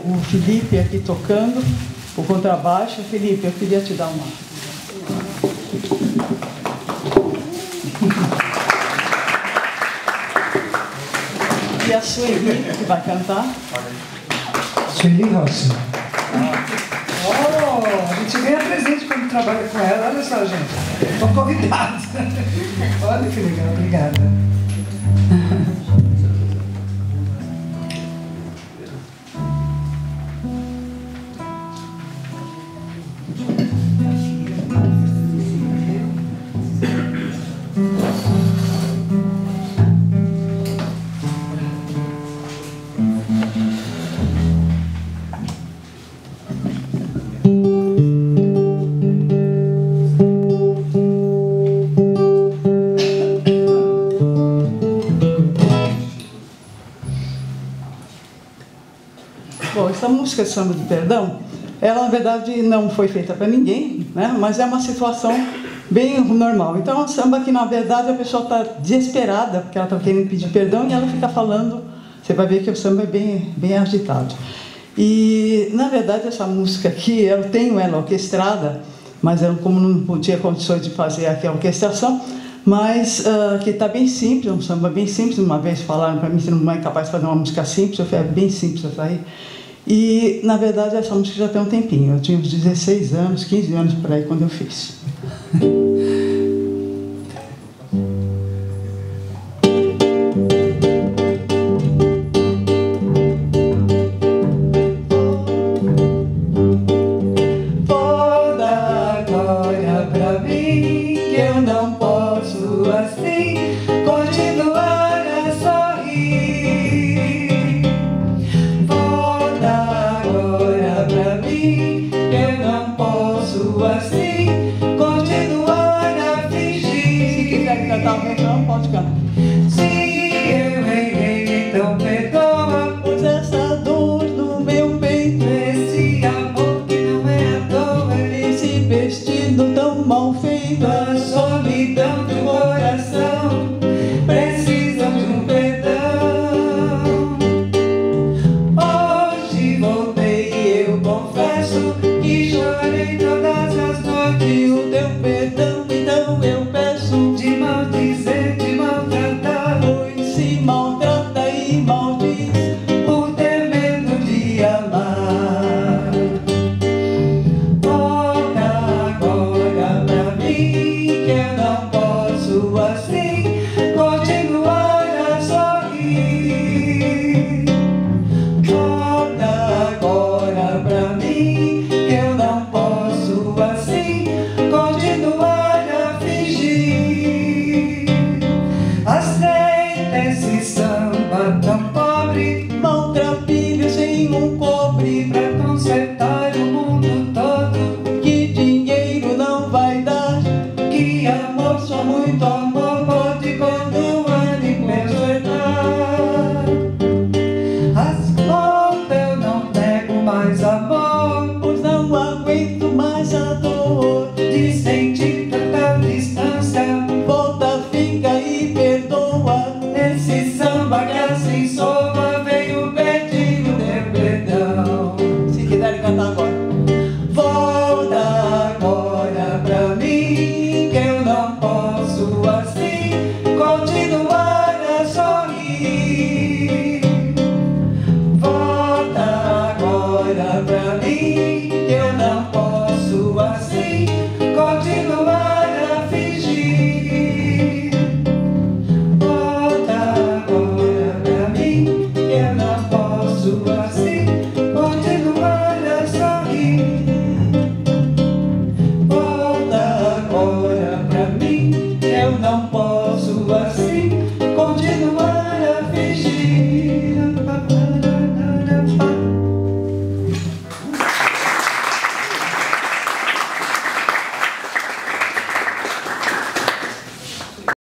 O Felipe aqui tocando o contrabaixo. Felipe, eu queria te dar uma. E a Sueli, que vai cantar. Sueli Rossi. Oh, a gente ganha presente quando trabalha com ela. Olha só, gente. Estou convidada. Olha que legal, obrigada. Música de samba de perdão, ela na verdade não foi feita para ninguém, né? mas é uma situação bem normal. Então, é um samba que na verdade a pessoa está desesperada, porque ela está querendo pedir perdão e ela fica falando. Você vai ver que o samba é bem, bem agitado. E na verdade, essa música aqui, eu tenho ela orquestrada, mas eu, como não tinha condições de fazer aqui a orquestração, mas uh, que está bem simples, um samba bem simples. Uma vez falaram para mim que não é capaz de fazer uma música simples, eu falei, é bem simples essa aí. E, na verdade, achamos que já tem um tempinho. Eu tinha uns 16 anos, 15 anos por aí quando eu fiz. Pra mim, que eu não posso assim continuar. Barca pobre, mão sem um cobre. Pra consertar o mundo todo Que dinheiro não vai dar Que amor só muito see.